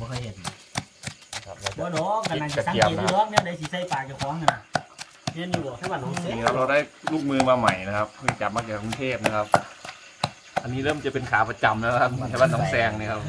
บ่เคยเห็นนะครับเราจะ บ่ดอกกันนั่นสิสังเกตดูดอกเนี่ยได้สิใส่ปากเจ้าของนั่นน่ะเรียนอยู่บ่ให้มันน้องเสียนี่ครับเราได้ลูกมือมาใหม่นะครับเพิ่งจับมาจากกรุงเทพนะครับ อันนี้เริ่มจะเป็นขาประจำแล้วครับใช่ว่าน้องแซงเนี่ยครับ